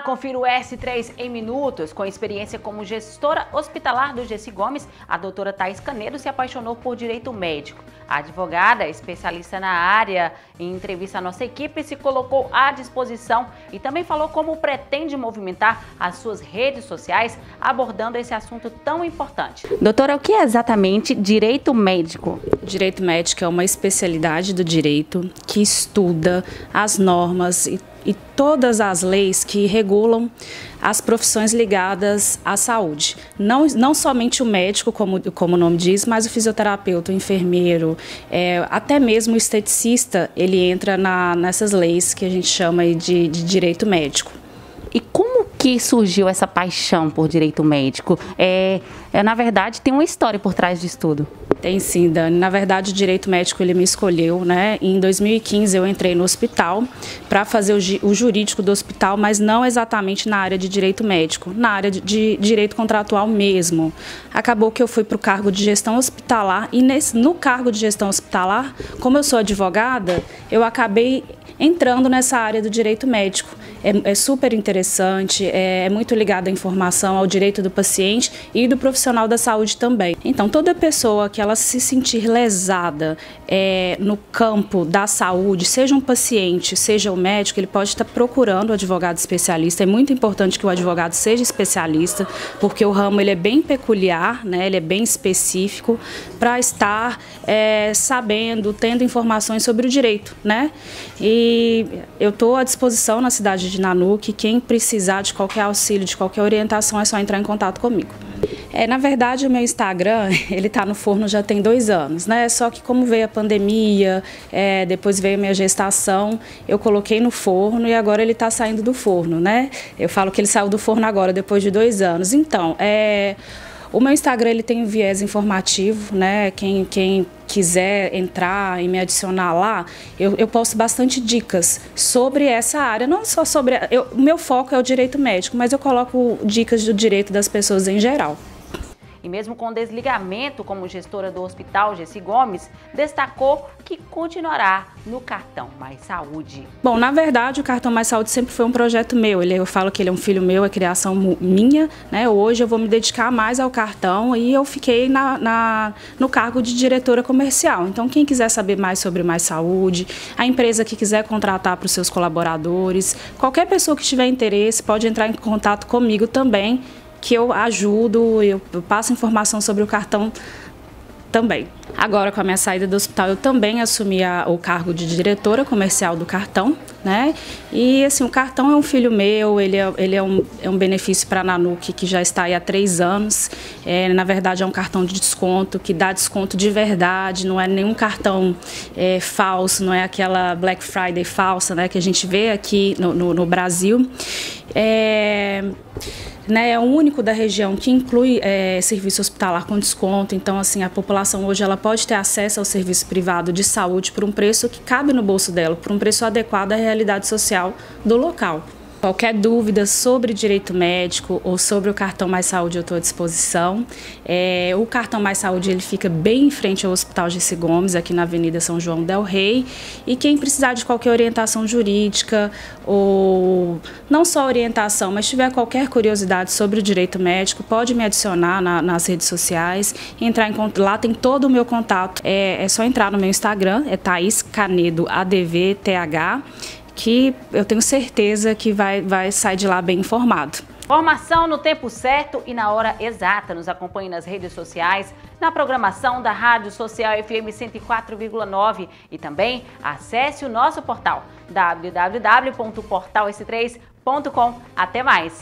Confira o S3 em minutos. Com experiência como gestora hospitalar do Gessi Gomes, a doutora Thais Canedo se apaixonou por direito médico. A advogada, especialista na área, em entrevista à nossa equipe, se colocou à disposição e também falou como pretende movimentar as suas redes sociais abordando esse assunto tão importante. Doutora, o que é exatamente direito médico? Direito médico é uma especialidade do direito que estuda as normas e e todas as leis que regulam as profissões ligadas à saúde. Não, não somente o médico, como, como o nome diz, mas o fisioterapeuta, o enfermeiro, é, até mesmo o esteticista, ele entra na, nessas leis que a gente chama de, de direito médico. E como que surgiu essa paixão por direito médico? É, é, na verdade, tem uma história por trás disso tudo. Tem sim, Dani. Na verdade, o direito médico ele me escolheu, né? Em 2015 eu entrei no hospital para fazer o, o, jurídico do hospital, mas não exatamente na área de direito médico, na área de, de direito contratual mesmo. Acabou que eu fui para o cargo de gestão hospitalar e nesse, no cargo de gestão hospitalar, como eu sou advogada, eu acabei entrando nessa área do direito médico. É, é super interessante, é, é muito ligado à informação, ao direito do paciente e do profissional da saúde também. Então, toda pessoa que ela se sentir lesada é, no campo da saúde, seja um paciente, seja o médico, ele pode estar procurando o advogado especialista. É muito importante que o advogado seja especialista, porque o ramo ele é bem peculiar, né? ele é bem específico, para estar é, sabendo, tendo informações sobre o direito. Né? E eu estou à disposição na cidade de Nanuque. Quem precisar de qualquer auxílio, de qualquer orientação, é só entrar em contato comigo. É, na verdade, o meu Instagram, ele está no forno já tem dois anos, né? Só que como veio a pandemia, é, depois veio a minha gestação, eu coloquei no forno e agora ele está saindo do forno, né? Eu falo que ele saiu do forno agora, depois de dois anos. Então, é... O meu Instagram ele tem um viés informativo, né? Quem, quem quiser entrar e me adicionar lá, eu, eu posto bastante dicas sobre essa área, não só sobre. O meu foco é o direito médico, mas eu coloco dicas do direito das pessoas em geral e mesmo com desligamento como gestora do Hospital Gessi Gomes, destacou que continuará no Cartão Mais Saúde. Bom, na verdade, o Cartão Mais Saúde sempre foi um projeto meu. Ele, eu falo que ele é um filho meu, é criação minha. Né? Hoje eu vou me dedicar mais ao cartão e eu fiquei na, na, no cargo de diretora comercial. Então, quem quiser saber mais sobre Mais Saúde, a empresa que quiser contratar para os seus colaboradores, qualquer pessoa que tiver interesse pode entrar em contato comigo também que eu ajudo, eu, passo informação sobre o cartão também. Agora, com a minha saída do hospital, eu também assumi a, o cargo de diretora comercial do cartão, né? E, assim, o cartão é um filho meu, ele é, ele é, um, é um benefício para a Nanuque que já está aí há três anos. É, na verdade, é um cartão de desconto, que dá desconto de verdade, não é nenhum cartão é, falso, não é aquela Black Friday falsa, né? Que a gente vê aqui no, no, no Brasil. É né, é o único da região que inclui é, serviço hospitalar com desconto. Então, assim, a população hoje ela pode ter acesso ao serviço privado de saúde por um preço que cabe no bolso dela, por um preço adequado à realidade social do local. Qualquer dúvida sobre direito médico ou sobre o cartão Mais Saúde, eu estou à disposição. É, o cartão Mais Saúde ele fica bem em frente ao Hospital Gessi Gomes, aqui na Avenida São João del Rei. E quem precisar de qualquer orientação jurídica ou não só orientação, mas tiver qualquer curiosidade sobre o direito médico, pode me adicionar na, nas redes sociais. Entrar em lá tem todo o meu contato. É, é só entrar no meu Instagram, é Thaís Canedo ADVTH que eu tenho certeza que vai, vai sair de lá bem informado. Formação no tempo certo e na hora exata. Nos acompanhe nas redes sociais, na programação da Rádio Social FM 104,9 e também acesse o nosso portal www.portals3.com. Até mais!